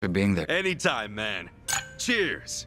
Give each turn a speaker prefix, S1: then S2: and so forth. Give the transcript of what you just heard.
S1: for being there.
S2: Anytime, man. Cheers.